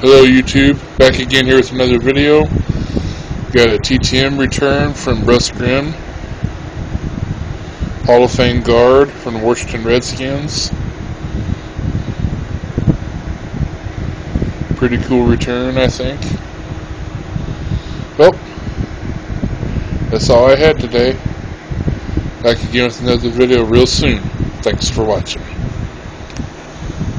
Hello YouTube, back again here with another video. Got a TTM return from Russ Grimm. Hall of Fame guard from the Washington Redskins. Pretty cool return, I think. Well, that's all I had today. Back again with another video real soon. Thanks for watching.